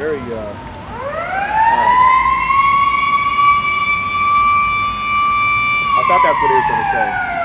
uh, I thought that's what he was going to say.